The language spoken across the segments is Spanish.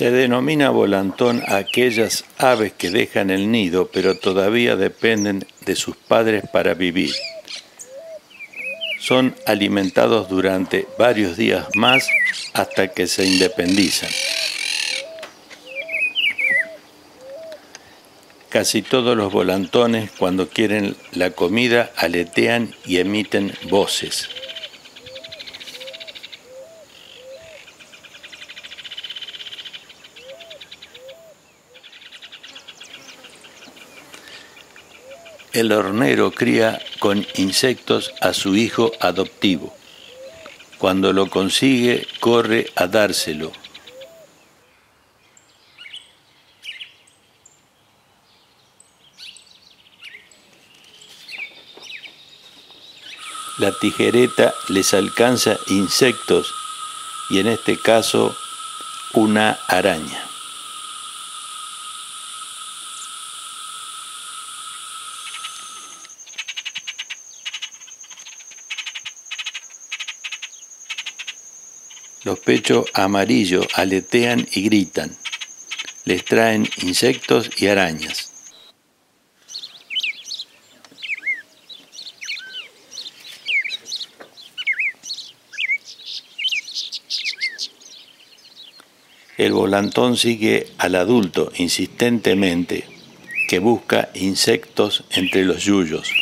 Se denomina volantón a aquellas aves que dejan el nido pero todavía dependen de sus padres para vivir. Son alimentados durante varios días más hasta que se independizan. Casi todos los volantones cuando quieren la comida aletean y emiten voces. El hornero cría con insectos a su hijo adoptivo. Cuando lo consigue, corre a dárselo. La tijereta les alcanza insectos y en este caso una araña. Los pechos amarillos aletean y gritan. Les traen insectos y arañas. El volantón sigue al adulto insistentemente, que busca insectos entre los yuyos.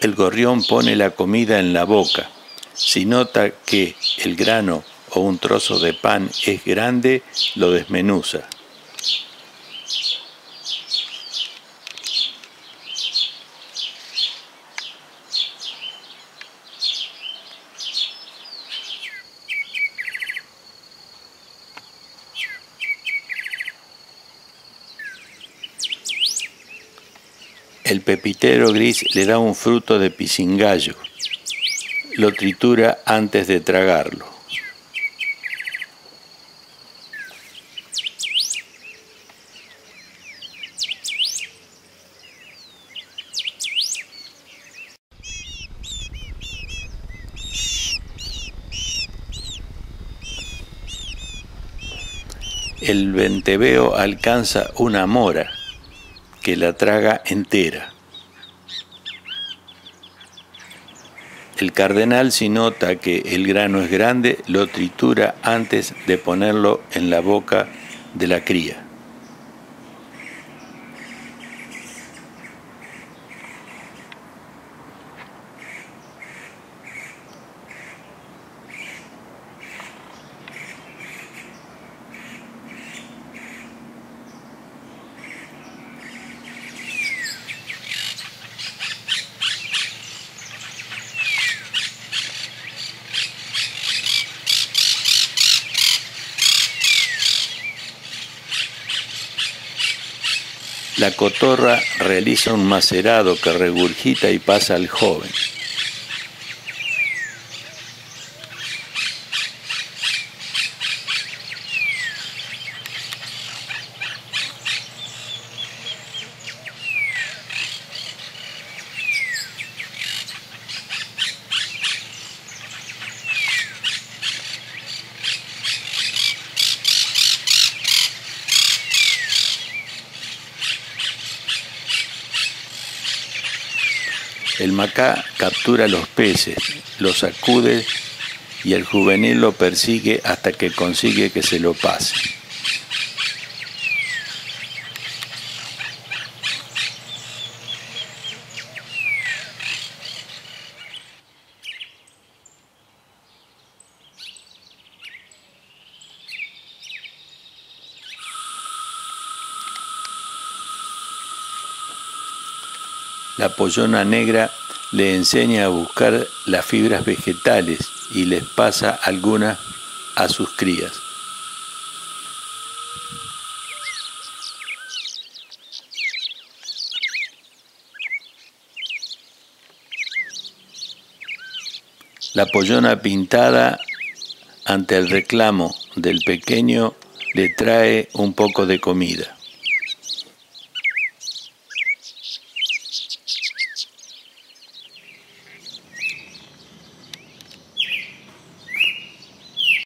El gorrión pone la comida en la boca. Si nota que el grano o un trozo de pan es grande, lo desmenuza. El pepitero gris le da un fruto de pisingallo. Lo tritura antes de tragarlo. El venteveo alcanza una mora que la traga entera. El cardenal si nota que el grano es grande, lo tritura antes de ponerlo en la boca de la cría. La cotorra realiza un macerado que regurgita y pasa al joven. El macá captura los peces, los sacude y el juvenil lo persigue hasta que consigue que se lo pase. La pollona negra le enseña a buscar las fibras vegetales y les pasa algunas a sus crías. La pollona pintada ante el reclamo del pequeño le trae un poco de comida.